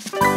you